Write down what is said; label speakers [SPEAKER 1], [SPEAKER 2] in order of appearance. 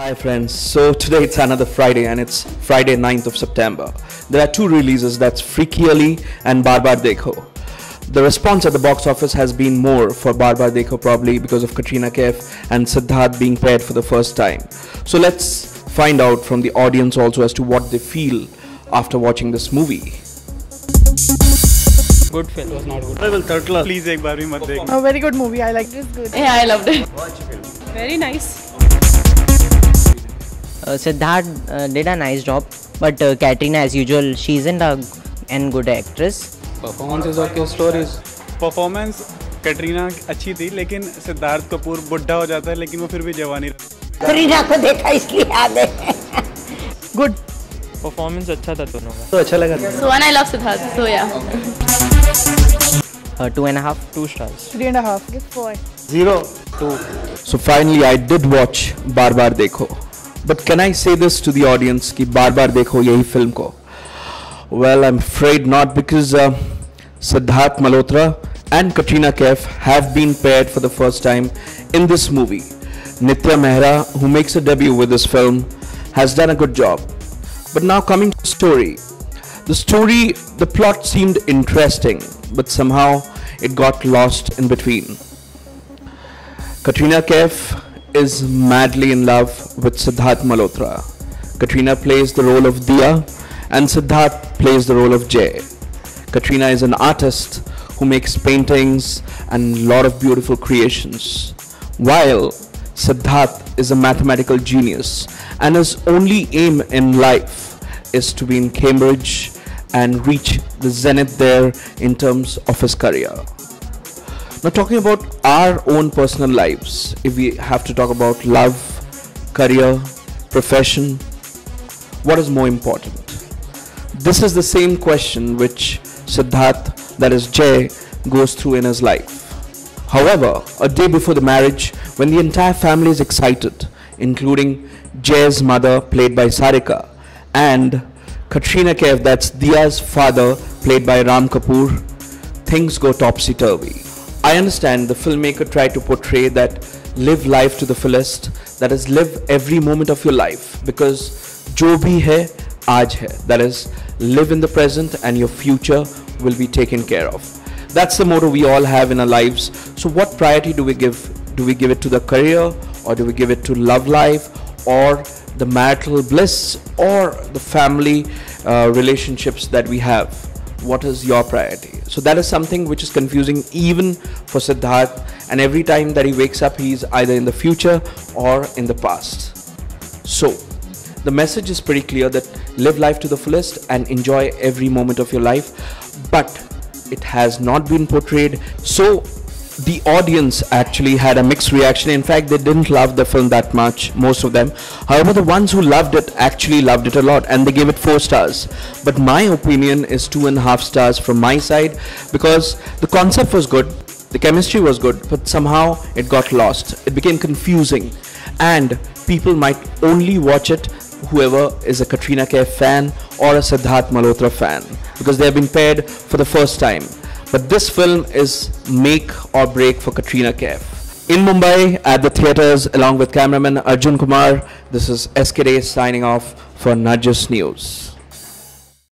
[SPEAKER 1] Hi friends, so today it's another Friday and it's Friday 9th of September. There are two releases that's Freaky and Baar Baar Dekho. The response at the box office has been more for Baar Baar Dekho probably because of Katrina Kaif and Sidharth being paired for the first time. So let's find out from the audience also as to what they feel after watching this movie.
[SPEAKER 2] Good film was not good
[SPEAKER 3] level third class please एक बार भी मत देखना
[SPEAKER 4] very good movie I like this good
[SPEAKER 5] I loved it
[SPEAKER 4] Very nice.
[SPEAKER 6] Siddharth uh, did a nice job, but uh, Katrina, as usual, she isn't a an good actress.
[SPEAKER 2] Performances performances okay
[SPEAKER 3] stories performance Katrina अच्छी थी लेकिन सिद्धार्थ कपूर बुढ़ा हो जाता है लेकिन वो फिर भी जवानी रहती
[SPEAKER 7] करीना को देखा इसलिए याद है
[SPEAKER 4] Good.
[SPEAKER 2] परफॉर्मेंस अच्छा था दोनों का
[SPEAKER 1] तो अच्छा लगा
[SPEAKER 5] So and I love Siddharth. So yeah.
[SPEAKER 6] Uh, two and a half.
[SPEAKER 2] Two stars
[SPEAKER 4] Three and a half. Give four.
[SPEAKER 1] So finally I did watch Bar Bar Dekho. But can I say this to the audience कि बार बार देखो यही film को Well, I'm afraid not because uh, Siddharth Malhotra and Katrina Kaif have been paired for the first time in this movie. Nitya Mehra, who makes a debut with this film, has done a good job. But now coming to the story. The story, the plot seemed interesting, but somehow it got lost in between. Katrina Kaif is madly in love with Sidharth Malhotra. Katrina plays the role of Dia and Sidharth plays the role of Jay. Katrina is an artist who makes paintings and a lot of beautiful creations, while Sidharth is a mathematical genius and his only aim in life is to be in Cambridge and reach the zenith there in terms of his career. Now, talking about our own personal lives, if we have to talk about love, career, profession, what is more important? This is the same question which Sidharth, that is Jay, goes through in his life. However, a day before the marriage, when the entire family is excited, including Jay's mother, played by Sarika, and Katrina Kaif, that's Dia's father, played by Ram Kapoor, things go topsy turvy. I understand the filmmaker tried to portray that live life to the fullest, that is, live every moment of your life because jo bhi hai, aaj hai. That is, live in the present and your future will be taken care of. That's the motto we all have in our lives. So, what priority do we give? Do we give it to the career or do we give it to love life or the marital bliss or the family uh, relationships that we have? What is your priority? So that is something which is confusing even for Sidharth and every time that he wakes up he's either in the future or in the past. So the message is pretty clear that live life to the fullest and enjoy every moment of your life but it has not been portrayed so the audience actually had a mixed reaction. In fact they didn't love the film that much most of them. However the ones who loved it actually loved it a lot and they gave it four stars. But my opinion is two and a half stars from my side because the concept was good the chemistry was good but somehow it got lost. It became confusing and people might only watch it whoever is a Katrina Kaif fan or a Sidharth Malhotra fan because they have been paired for the first time. But this film is make or break for Katrina Kaif. In Mumbai at the theaters along with cameraman Arjun Kumar, this is SK De signing off for Najas News.